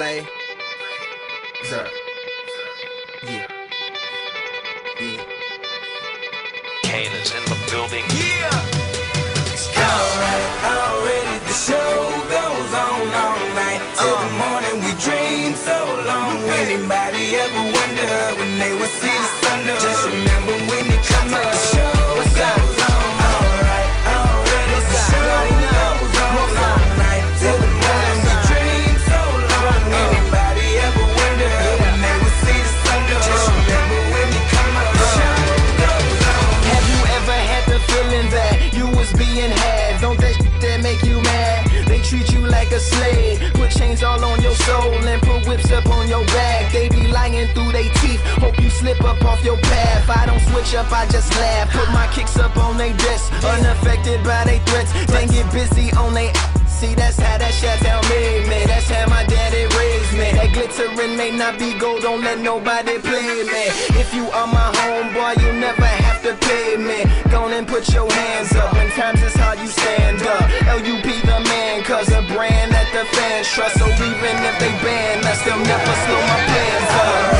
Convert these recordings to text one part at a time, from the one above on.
Blay. Sir. Yeah. Slave, put chains all on your soul and put whips up on your back. They be lying through their teeth, hope you slip up off your path. I don't switch up, I just laugh. Put my kicks up on they desk, unaffected by they threats. Then get busy on they. See, that's how that shit down made me. That's how my daddy raised me. That glittering may not be gold, don't let nobody play me. If you are my homeboy, you never fans trust. So even if they ban us, they'll never slow my plans up.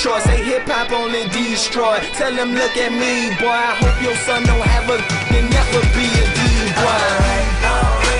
Detroit. Say hip hop only destroy. Tell them look at me, boy. I hope your son don't have a and never be a D boy. Alright, already the show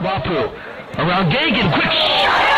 Houapeu around Gagan, quick shot!